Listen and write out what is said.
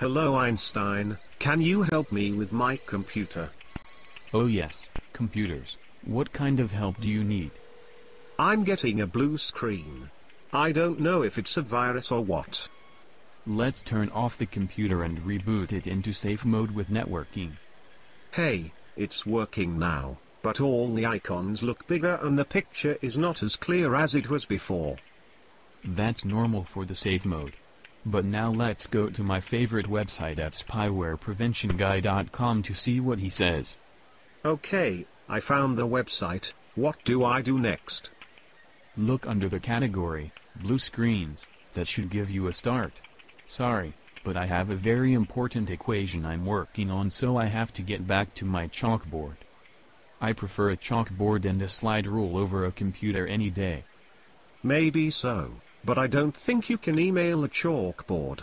Hello Einstein, can you help me with my computer? Oh yes, computers. What kind of help do you need? I'm getting a blue screen. I don't know if it's a virus or what. Let's turn off the computer and reboot it into safe mode with networking. Hey, it's working now, but all the icons look bigger and the picture is not as clear as it was before. That's normal for the safe mode. But now let's go to my favorite website at spywarepreventionguy.com to see what he says. Okay, I found the website, what do I do next? Look under the category, Blue Screens, that should give you a start. Sorry, but I have a very important equation I'm working on so I have to get back to my chalkboard. I prefer a chalkboard and a slide rule over a computer any day. Maybe so, but I don't think you can email a chalkboard.